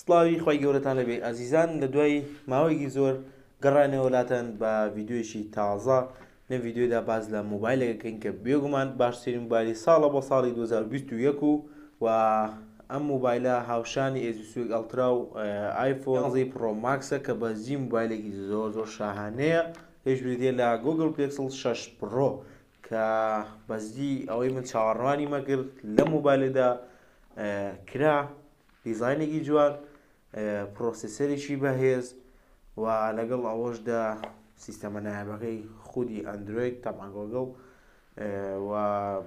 سڵاوی خی گەورەتان لەبێ ئازیزان لە دوای ماوەیەکی زۆر گەڕانەوەلاتەن بە ڤیددیویشی تازە لە ڤیددیودا باز لە موبایلەکەکەین کە بێگومان باشترین باری ساڵە بۆ ساڵی 2021 و و ئەم موبایلە هاوشانی ئێزیسوک ئەلترا و ئایفۆنزی پرۆماکسە کە بەزی موبایلێکی زۆر زۆر شاهانەیە پێشبریتە لە گوگل پێکسل 6 پرۆ کە بەجدی ئەوەی من چاوەڕوانی مەگر لە موبایلدا کرا دیزاینێکی جوان پرۆسیسەرێکی بەهێز و لەگەڵ ئەوەشدا سیستەمە نایابەکەی خودی ئەندروید تەماگۆگڵ و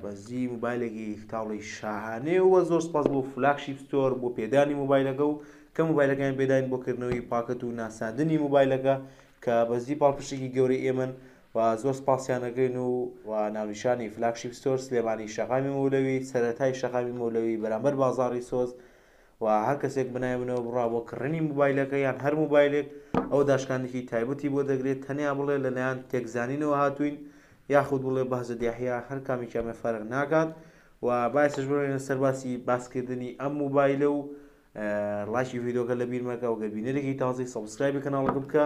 بەزی موبایلێکی تاڵی شاهانێ و زۆر سپاس بۆ فلاکشیپ ستۆر بۆ پێدانی موبایلەکە و کە موبایلەکان بێداین بۆ کردنەوەی پاکت و ناساندنی موبایلەکە کە بەزی پاڵپشتێکی گەورەی ئێمن و زۆر سپاسیان ئەکەین و ناونیشانی فلاگ شیپ ستۆر سلێمانی شەقامی مەولەوی سەرەتای شەقامی مەولەوی بەرامبەر بازاڕی سۆز و هەر کەسێک بناوی منەوە بڕا بۆ کڕینی موبایلەکە یان هەر موبایلێک ئەو داشکاندێکی تایبەتی بۆ دەگرێت تەنیا بڵێ لە لایەن تێکزانینەوە هاتووین یاخود بڵێ بەهجەت یەحیا هەر کامێکیان بێ فەرق ناکات و باسیش بڕێنە سەر باسی باسکردنی ئەم موبایلە و لایکی ڤیدۆکە لە بیر مەکە و گەر بینەرێکی تازەی سەبسکرایبی کەناڵەکە بکە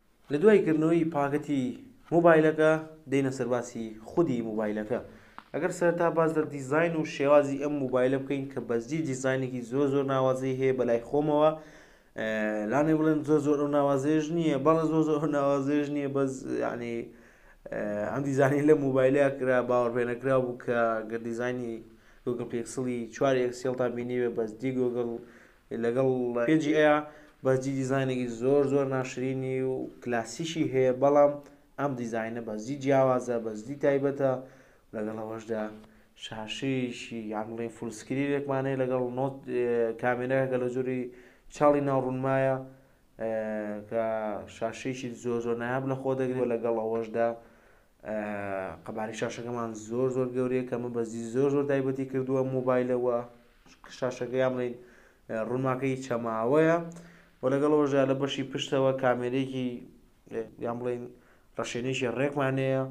لە دوای کردنەوەی پاکەتی مۆبایلەکە دێینە سەر باسی خودی مۆبایلەکە ئەگەر سەرەتا باس لە دیزاین و شێوازی ئەم مۆبایلە بکەین کە بەجدی دیزاینێکی زۆر زۆر ناوازەی هەیە بە لای خۆمەوە لانێ بڵێن زۆر زۆر ئەو ناوازێژ نییە بەڵە زۆر زۆر ناوازێژ نییە بەس ینی ئەم دیزانی لە مۆبایلیا کرا باوەڕپێنەکرا بوو کە گەر دیزانی گوگل پێکسڵی چواری ئەکسیلتا بینیوێ بەس دی گوگل لەگەڵ پێجی ئەیا بەجدی دیزاینێکی زۆر زۆر ناشرینی و کلاسیکی هەیە بەڵام ئەم دیزاینە بەجدی جیاوازە بەجدی تایبەتە لەگەڵ ئەوەشدا شاشەیەکی یان بڵێن فول سکرینێکمان هەیە لەگەڵ نۆت کامێرەکە لە جۆری چاڵی ناوڕونمایە کە شاشەیەکی زۆر زۆر نایاب لە خۆ دەگرێت لەگەڵ ئەوەشدا قەبارەی شاشەکەمان زۆر زۆر گەورەیە کە من بەزی زۆر زۆر دایبەتی کردووە مۆبایلەوە شاشەکەیانڵین ڕووناکەی چەماوەیە و لەگەڵەوەژە لە بەشی پشتەوە کامێرێکی یان بڵین ڕەشێنێکی ڕێکمانەیە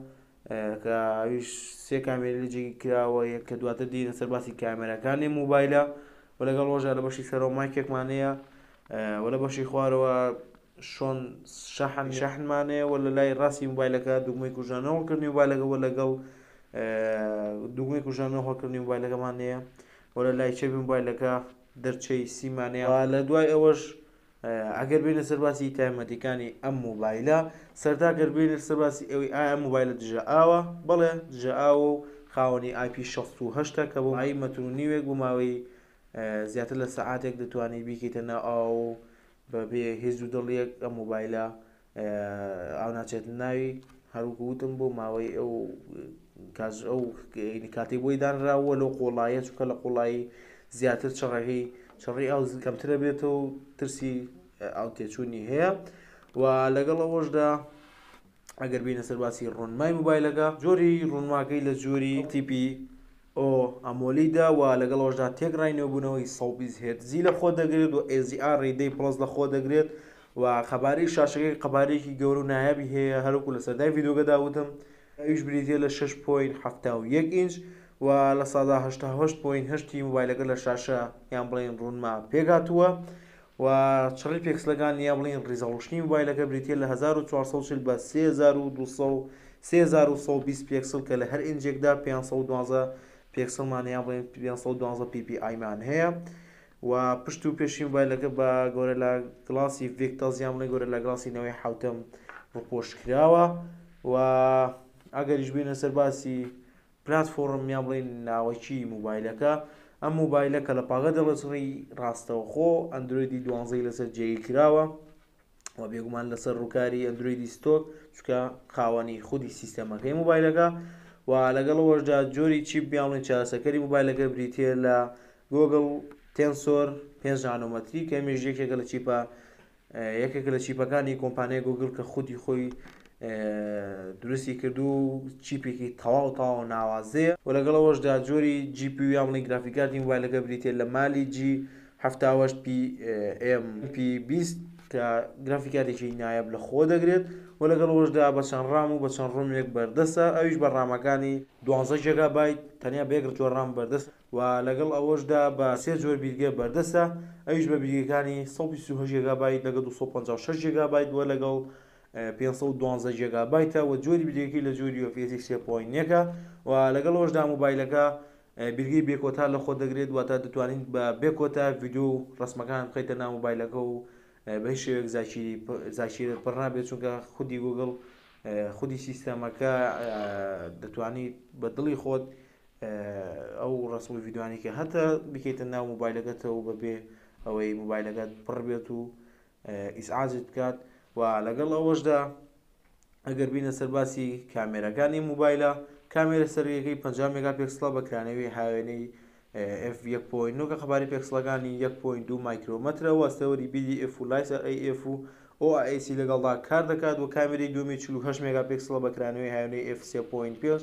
کە ئەویش سێ کامێری لەجێ کراوە یە کە دواتر دینە سەر باسی کامێرەکانی موبایلە و لەگەڵ ڕۆژە لە بەشی سەرۆ مایکێکمانەیە وە لە بەشی خوارەوە شۆن شەحن شەحنمان هەیە وە لەلای ڕاستی موبایلەکە دوگمەی کوژانەوە هەڵکردنی موبایلەکە وە لەگەڵ دوگمەی کوژانەوە هەڵکردنی موبایلەکەمان هەیە وە لەلای چەپی موبایلەکە دەرچەی سیمان هەیە لە دوای ئەوەش ئەگەر بینە سەر باسی تایمەتەکانی ئەم موبایلە سەرتا گەر بینە سەر باسی ئەوی ئایا موبایلە دژە ئاوە بەڵێ دژە ئاوە و خاوەنی IP 16 کە بۆ ئای مەترو نیوێک بۆ ماوەی زیاتر لە سەعاتێک دەتوانانی بیکەیتە ناو ئاو بە بێ هیز و دڵیەک ئەم مۆبایلە ئاو ناچێت ناوی هەروکو وتم بۆ ماوەی ئەو کاژ ئەو کاتی بۆی دانراوە لەو قۆڵایە چکە لە قوڵایی زیاتر چڕەکەی چڕی ئەو کەمترە بێتەوە ترسی ئاو تێچوونی هەیە و لەگەڵ ئەوەشدا ئەگەر بێینە سەر باسی ڕونمای موبایلەکە جۆری ڕونماکەی لە جۆری تیپی ئۆ ئەمۆلیدە و لەگەڵ ئەوەشدا تێکڕای نوێبوونەوەی سەد و بیست هێرتزی لە خۆ دەگرێت و ئێ زی ئاڕ ی دەی پڵەس لە خۆ دەگرێت و قەبارەی شاشەکەی قەبارەیەکی گەورە و نایابی هەیە هەروەکو لە سەردای ڤیدیۆکەدا وتم ئەویش بریتییە لە شەش پۆینت حەفتا و یەک ئینچ و لە سەدا هەشتا و هەشت پۆینت هەشت ی موبایلەکە لە شاشە یان بڵێین ڕوونما پێکهاتووە و چڕی پێکسلەکان یا بڵێین ڕیزەڵوشنی مۆبایلەکە بریتییە لە هەزار و چوار سەد و چل بە سێ هەزار و دوو سەد و سێ هەزار و سەد و بیست پێکسل کە لە هەر ئینجێکدا پێنج سەد و دوازدە پێکسلمان یا بڵێین پێنج سەد و دوازدە پی پی ئایمان هەیە و پشت و پێشی مۆبایلەکە بە گۆرەلا گڵاسی ڤێکتاز یان بڵێن گۆرەلا گڵاسی نەوەی حەوتەم ڕووپۆش کراوە و ئەگەریش بینە سەر باسی پلاتفۆڕم یان بڵێین ناوەکیی مۆبایلەکە، ئەم مۆبایلە کە لە پاگە دەڵەچڕی ڕاستەوخۆ ئەندرۆیدی دوانزەی لەسەر جێگیر کراوە و بێگومان لەسەر ڕووکاری ئەندرۆیدی ستۆک چونکە خاوەنی خودی سیستەمەکەی مۆبایلەکە و لەگەڵ ئەوەشدا جۆری چیپ یان بڵێین چارەسەکەری مۆبایلەکە بریتییە لە گۆگڵ تێنسۆر پێنج نانۆمەتری کە ئەمیش یەکێکە لە چیپە یەکێکە لە چیپەکانی کۆمپانیای گوگڵ کە خودی خۆی دروستی کردو و چیپێکی تەواو تاوە ناوازەیە و لەگەڵەوەشدا جۆری جیپ و یاڵنی گرافیکارتی موبایلەکە بریتە لە مالی جی هەفتاوەشت پی ئێم پی بیست کە گرافیکارێکی نایەب لە خۆ دەگرێت و لەگەڵەوەشدا بە چەند ڕام و بە چەند ڕۆمێک بەردەسە ئەویش بە ڕامەکانی دوانزە جێگا بایت تەنیا بە یەک ڕچۆ ڕام بەردەست و لەگەڵ ئەوەشدا بە سێ جۆر بیرگە بەردەستە، ئەویش بە بیرگەکانی سەد و بیست و هەشت گێگابایت لەگەڵ دوو سەد و پەنجا و شەش گێگابایت و لەگەڵ پێنج سەد و دوازدە گێگابایتە و جۆری بیرگەکەی لە جۆری UFS سێ پۆینت یەکە و لەگەڵ ئەوەشدا مۆبایلەکە بیرگەی بێکۆتا لەخۆ دەگرێت واتە دەتوانین بە بێکۆتا ڤیدیۆ و ڕسمەکان بخەیتە ناو مۆبایلەکە و بە هیچ شێوەیەک زاکیری زاکیرت پڕ نابێت چونکە خودی گوگڵ خودی سیستەمەکە دەتوانیت بە دڵی خۆت ئەو ڕەسمی ڤیدۆیانەی کە هەتە بکەیتە ناو موبایلەکەتەوە و بەبێ ئەوەی موبایلەکەت پڕ بێت و ئیسعاجت بکات و لەگەڵ ئەوەشدا ئەگەر بینە سەر باسی کامێرەکانی موبایلە کامێرە سەرەکەی 50 مێگا پێکسڵە بە کرانەوەی هاوێنەی F1.9 کە قەباری پێکسڵەکانی 1.2 مایکرۆمەترە واستەوەری BDF و لایسەر AF و OAC لەگەڵدا کار دەکات و کامێری دومی 48 مێگا پێکسڵە بە کرانەوەی هاوێنەی F3.5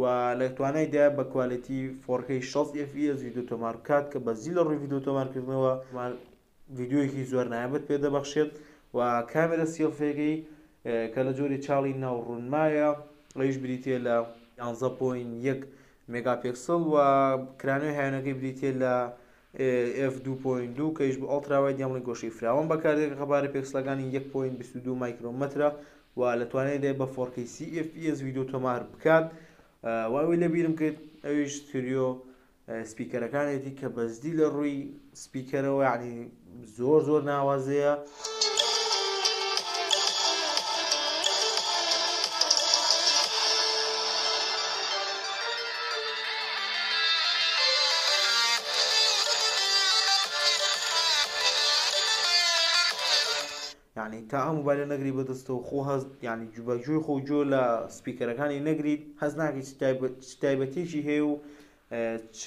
و لە توانای دایە بە کوالێتی فۆڕکەی شەست ئێف ئی ئێس ڤیدیۆ تۆمار بکات کە بەجدی لە ڕووی ڤیدیۆ تۆمارکردنەوە ڤیدیۆیەکی زۆر نایابت پێ دەبەخشێت و کامێرا سیڵفیەکەی کە لە جۆری چاڵی ناو ڕوونمایە ئەویش بریتییە لە یانزە پۆینت یەک مێگاپێکسڵ و کرانەوەی هاوێنەکەی بریتییە لە ئێف دوو پۆینت دوو کە یش بۆ ئەڵترا وای دێمڵی گۆشەی فراوان بەکاردێت کە قەبارەی پێکسلەکانی یەک پۆینت بیست و دوو مایکرۆمەترە و لە توانای دایە بە فۆر کەی سی ئێف پی ئێس ڤیدیۆ تۆمار بکات و ئەوەی لە بیرم کرد ئەویش ستریۆ سپیکەرەکانێتی کە بەجدی لە ڕووی سپیکەرەوە یعنی زۆر زۆر ناوازەیە. یعنی تا ئەم موبایلە نەگری بەدەستەوە خۆ هەز یعنی جوبەجوی خۆ جۆ لە سپیکەرەکانی نەگریت هەز ناکەیت تایبەتیشی هەیە و چ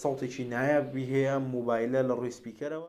سەوتێکی نایابی هەیە ئەم موبایلە لە ڕووی سپیکەرەوە.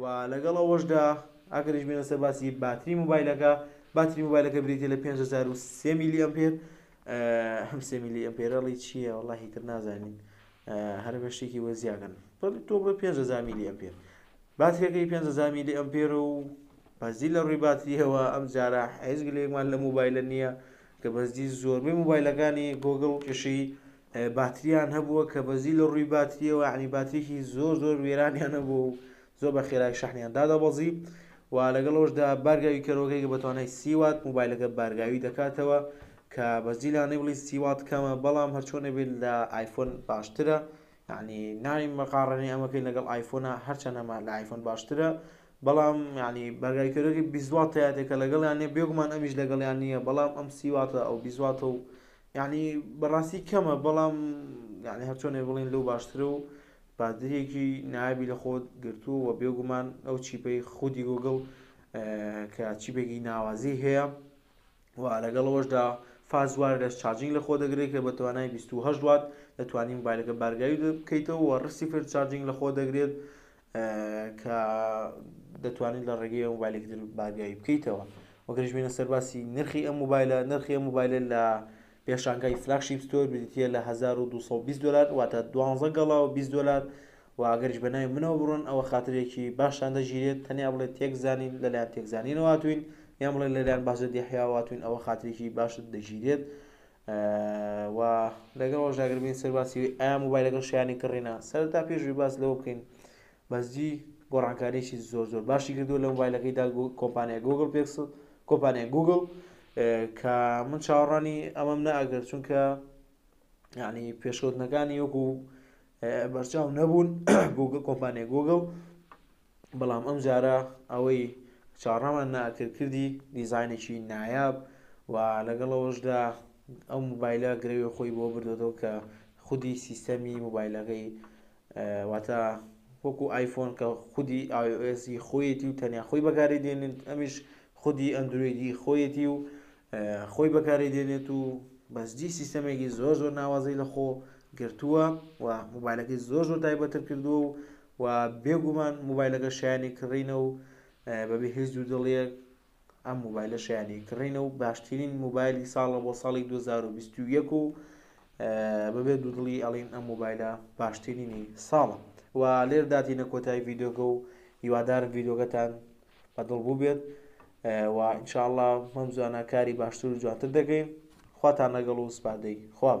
و لەگەڵ ئەوەشدا ئەگەریش بێینە سەر باسی باتری موبایلەکە باتری موبایلەکە بریتیە لە 5300 میلی ئەمپێر هەم سێ میلی ئەمپێرەڵی چییە وڵی تر نازانین هەر بە شتێکی وە زیاگەن تۆ بڵێ 500 میلی ئەمپێر باتریەکەی 500 میلی ئەمپێر و بەزی لە ڕووی باتریەوە ئەم جارە حیزگ لێکمان لە موبایلە نییە کە بەزی زۆربەی موبایلەکانی گۆگڵ کشی باتریان هەبووە کە بەزی لە ڕووی باتریەوە عنی باتریکی زۆر زۆر وێرانیان هەبوو و زۆر بە خێرای شەحنیان دادەبەزی و لەگەڵ ئەوشدا بارگاوی کەرەوەکەی کە بەتوانای سیوات موبایلەکە بارگاوی دەکاتەوە کە بەزی لانەی بڵی سیوات کەمە بەڵام هەرچۆنە بێت لە ئایفۆن باشترە یعنی ناوی مەقاڕێنی ئەمەکەی لەگەڵ ئایفۆنا هەرچەند ئەمە لە ئایفۆن باشترە بەڵام ینی بەرگای کەرۆکی بیزواتەیەێکە لەگەڵیان نیە بێگومان ئەمیش لەگەڵیان نییە بەڵام ئەم سیواتە ئەو بیزواتە و یانی بەڕاستی کەمە بەڵام یانی هەرچۆنێ بڵین لەو باشترە و بادریەکی نایابی لە خۆت گرتووە و بێگومان ئەو چیپەی خودی گوگڵ کە چیپێکی ناوازی هەیە و لەگەڵەوەشدا فازوار لە چارجنگ لە خۆ دەگرێت کە بە توانای 28 وات دەتوانین موبایلەکە بارگاوی بکەیتەوە و ڕسیفر چارجنگ لە خۆ دەگرێت کە دەتوانیت لە ڕێگەی مۆبایلێکی تر بارگایی بکەیتەوە وەگەریش بینە سەر باسی نرخی ئەم موبایلە نرخی موبایلە لە پێشانگای فلاکشیپ ستۆر بریتە لە 1220 دلار واتە دوانزە گەڵا و 20 دلار واگەریش بە ناوی منەوە بڕۆن ئەوە خاترێکی باشتان دەگیرێت تەنیا بڵێت تێکزانین لەلایەن تێکزانینەوەاتوین یان بڵێ لەلایەن باشە دیحیاواتوین ئەوە خاترێکی باشت دەگیرێت و لەگەڵ ڕۆژاگر بین سەر باسی وی ئایا موبایل لەگەڵ شایانی کڕینە سەرەتا پێش وی باس لەوە بکەین بەزجی گۆڕانکاریی زۆر زۆر باشی کردووە لە موبایلەکەیدا کۆمپانیا گوگل پێکسل کۆمپانیا گوگل کە من چاوەڕانی ئەمەم نەئەگرت چونکە یعنی پێشکەوتنەکانی وەکو بەرچاو نەبوون گوگل کۆمپانیا گوگل بەڵام ئەم جارە ئەوەی چاڕامان نە ئەکرد کردی دیزاینێکی نایاب و لەگەڵ ئەوەشدا ئەو موبایلە گرەوی خۆی بۆ بردۆتەوە کە خودی سیستەمی موبایلەکەی واتە وەکو ئایفۆن کە خودی ئاسی خۆیەتی و تەنیا خۆی بەکاری دێنێت ئەمیش خودی ئەندرویدی خۆیەتی و خۆی بەکاری دێنێت و بەسجی سیستەمێکی زۆر زۆر ناوازەی لە خۆ گرتووە و موبایلەکەی زۆر زۆر تایبەتر کردووە و وە بێ گومان مۆبایلەکە شایەنی کڕینە و بەبێ هیچ دوو دڵیەک ئەم مۆبایلە شایەنی کڕینە و باشترین مۆبایلی ساڵە بۆ ساڵی 2021 و بەبێ دوو دڵی ئەڵین ئەم مۆبایلە باشترینی ساڵە و لێر داتینە کۆتای ڤیددیوگە و هیوادارم ڤیددیوگەتان بە دڵ بوو بێت و ئینشاءله مەمزوانە کاری باشتر و جوانتر دەکەین خواتان لەگەڵ و سپادەی خواب